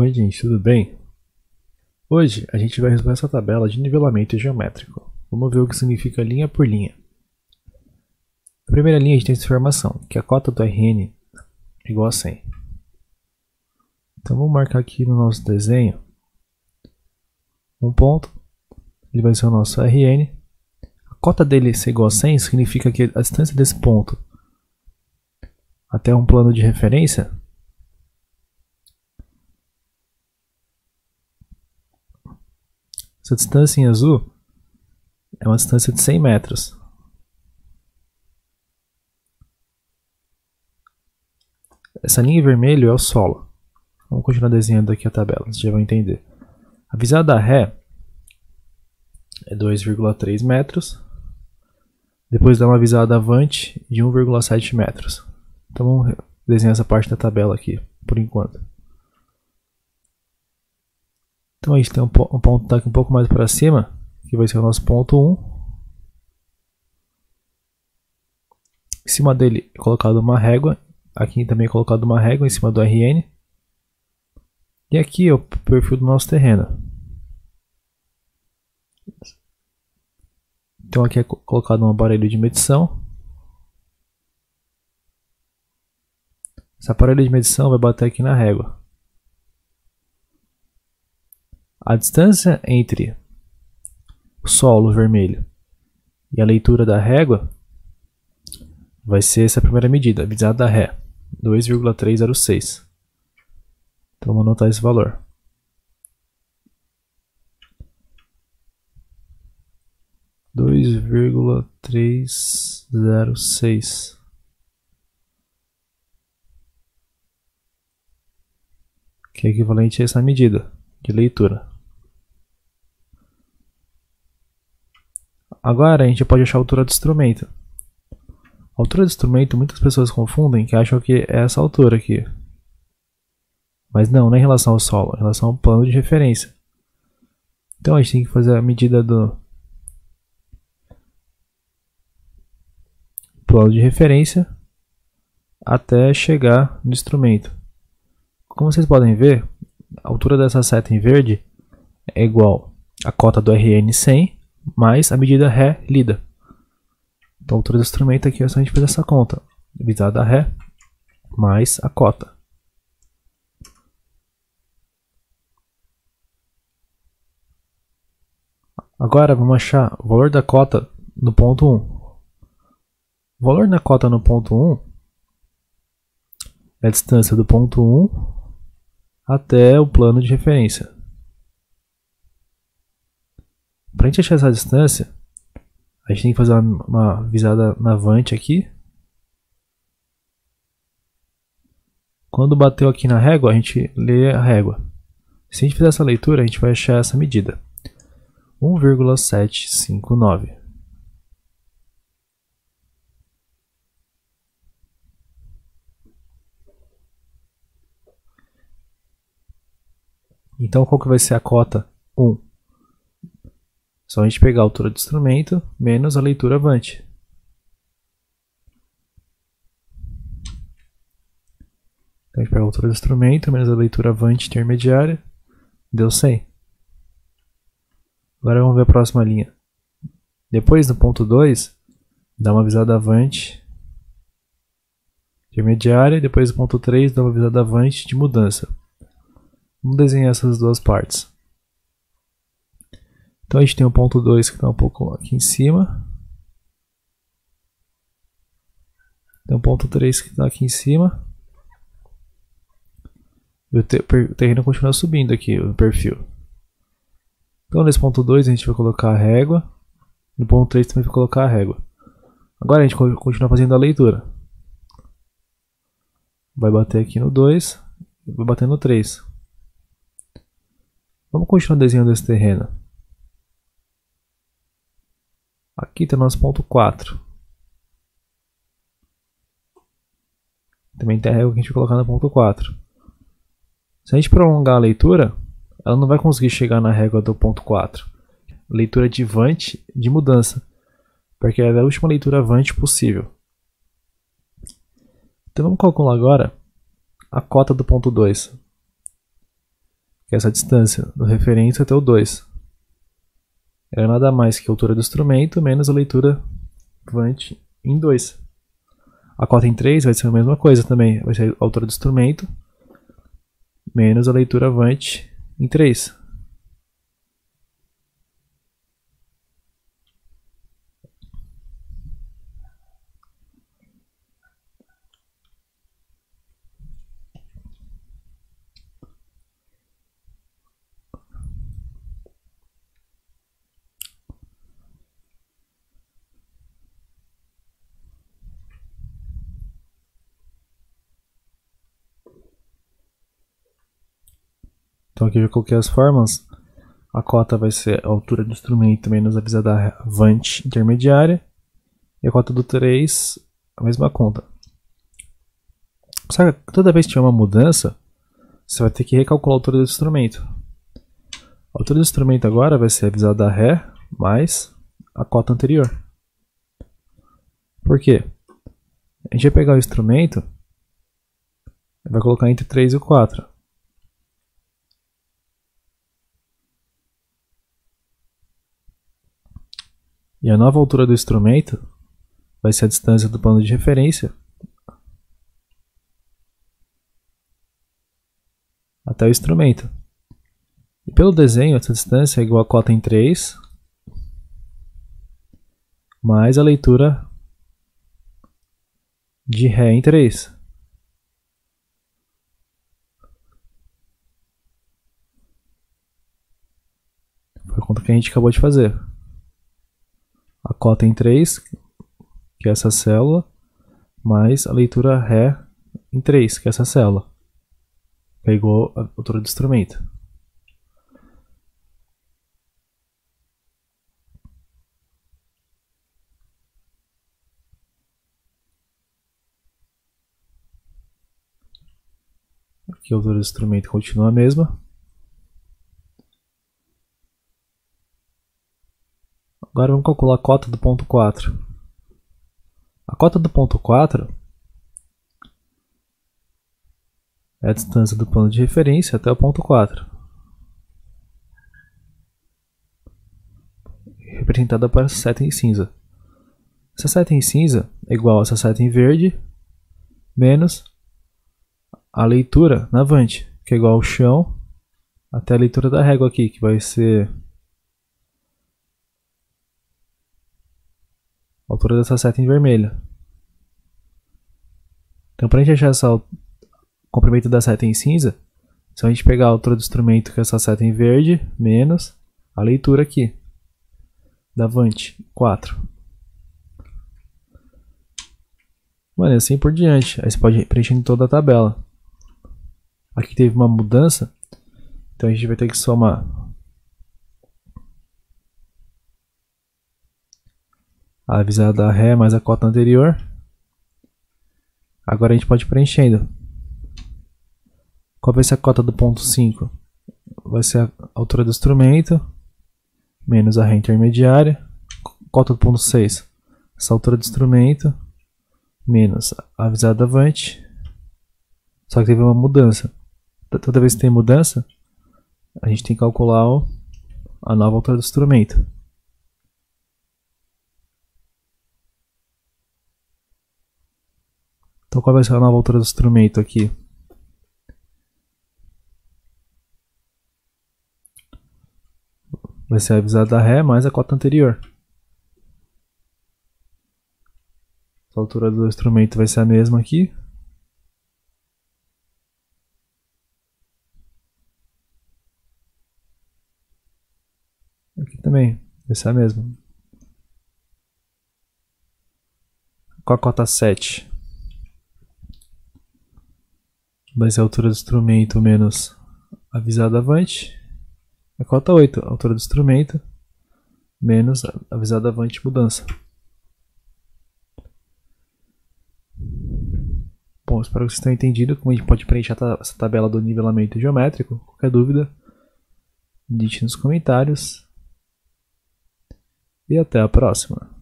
Oi gente, tudo bem? Hoje a gente vai resolver essa tabela de nivelamento geométrico. Vamos ver o que significa linha por linha. Na primeira linha a gente tem essa informação, que a cota do RN é igual a 100. Então vamos marcar aqui no nosso desenho um ponto, ele vai ser o nosso RN. A cota dele ser igual a 100 significa que a distância desse ponto até um plano de referência Essa distância em azul é uma distância de 100 metros. Essa linha em vermelho é o solo. Vamos continuar desenhando aqui a tabela, vocês já vão entender. A visada ré é 2,3 metros. Depois dá uma visada avante de 1,7 metros. Então vamos desenhar essa parte da tabela aqui, por enquanto. Então a gente tem um, um ponto tá aqui um pouco mais para cima, que vai ser o nosso ponto 1. Em cima dele é colocado uma régua, aqui também é colocado uma régua em cima do RN. E aqui é o perfil do nosso terreno. Então aqui é colocado um aparelho de medição. Esse aparelho de medição vai bater aqui na régua. A distância entre o solo vermelho e a leitura da régua vai ser essa primeira medida, visada da ré, 2,306. Então vamos anotar esse valor. Dois vírgula três zero seis que é equivalente a essa medida de leitura. Agora a gente pode achar a altura do instrumento. A altura do instrumento muitas pessoas confundem que acham que é essa altura aqui. Mas não, não é em relação ao solo, é em relação ao plano de referência. Então a gente tem que fazer a medida do plano de referência até chegar no instrumento. Como vocês podem ver, a altura dessa seta em verde é igual à cota do RN 100 mais a medida Ré lida. Então a altura do instrumento aqui é só a gente fazer essa conta. Visada Ré mais a cota. Agora vamos achar o valor da cota no ponto 1. O valor da cota no ponto 1 é a distância do ponto 1 até o plano de referência. Para a gente achar essa distância, a gente tem que fazer uma, uma visada navante aqui. Quando bateu aqui na régua, a gente lê a régua. Se a gente fizer essa leitura, a gente vai achar essa medida. 1,759. Então, qual que vai ser a cota 1? Só a gente pegar a altura do instrumento menos a leitura avante. Então a gente pega a altura do instrumento menos a leitura avante intermediária, deu 100. Agora vamos ver a próxima linha. Depois do ponto 2, dá uma visada avante intermediária, depois do ponto 3 dá uma visada avante de mudança. Vamos desenhar essas duas partes. Então a gente tem o ponto 2 que está um pouco aqui em cima. Tem o ponto 3 que está aqui em cima. E o, te o terreno continua subindo aqui, o perfil. Então nesse ponto 2 a gente vai colocar a régua. No ponto 3 também vai colocar a régua. Agora a gente continua fazendo a leitura. Vai bater aqui no 2 e vai bater no 3. Vamos continuar desenhando esse terreno. Aqui o nosso ponto 4. Também tem a régua que a gente vai colocar no ponto 4. Se a gente prolongar a leitura, ela não vai conseguir chegar na régua do ponto 4. Leitura de vante de mudança, porque é a última leitura avante possível. Então vamos calcular agora a cota do ponto 2. Que é essa distância do referência até o 2. É nada mais que a altura do instrumento menos a leitura Vant em 2. A cota em 3 vai ser a mesma coisa também, vai ser a altura do instrumento menos a leitura Vant em 3. Então aqui eu já coloquei as formas. A cota vai ser a altura do instrumento menos a visa da vante intermediária. E a cota do 3, a mesma conta. Que toda vez que tiver uma mudança, você vai ter que recalcular a altura do instrumento. A altura do instrumento agora vai ser a visa da Ré mais a cota anterior. Por quê? A gente vai pegar o instrumento e vai colocar entre 3 e 4. E a nova altura do instrumento vai ser a distância do plano de referência até o instrumento. E pelo desenho, essa distância é igual a cota em 3 mais a leitura de Ré em 3. Foi a conta que a gente acabou de fazer a cota em 3, que é essa célula, mais a leitura Ré em 3, que é essa célula, que é igual à altura do instrumento. Aqui a altura do instrumento continua a mesma. Agora vamos calcular a cota do ponto 4. A cota do ponto 4 é a distância do plano de referência até o ponto 4. Representada por essa seta em cinza. Essa seta em cinza é igual a essa seta em verde menos a leitura na avante, que é igual ao chão até a leitura da régua aqui, que vai ser altura dessa seta em vermelho. Então, para a gente achar essa, o comprimento da seta em cinza, se a gente pegar a altura do instrumento que é essa seta em verde, menos a leitura aqui, da Vante, 4. Mano, assim por diante. Aí você pode preencher em toda a tabela. Aqui teve uma mudança, então a gente vai ter que somar a avisada da Ré mais a cota anterior. Agora a gente pode preenchendo. Qual vai ser a cota do ponto 5? Vai ser a altura do instrumento, menos a Ré intermediária. Cota do ponto 6, essa altura do instrumento, menos a avisada avante. Só que teve uma mudança. Toda vez que tem mudança, a gente tem que calcular a nova altura do instrumento. Então qual vai ser a nova altura do instrumento aqui? Vai ser a avisada da Ré mais a cota anterior. A altura do instrumento vai ser a mesma aqui. Aqui também vai ser a mesma. Com a cota 7 vai ser a altura do instrumento menos a visada avante. A cota 8, a altura do instrumento menos a visada avante mudança. Bom, espero que vocês tenham entendido como a gente pode preencher essa tabela do nivelamento geométrico. Qualquer dúvida, deixe nos comentários. E até a próxima.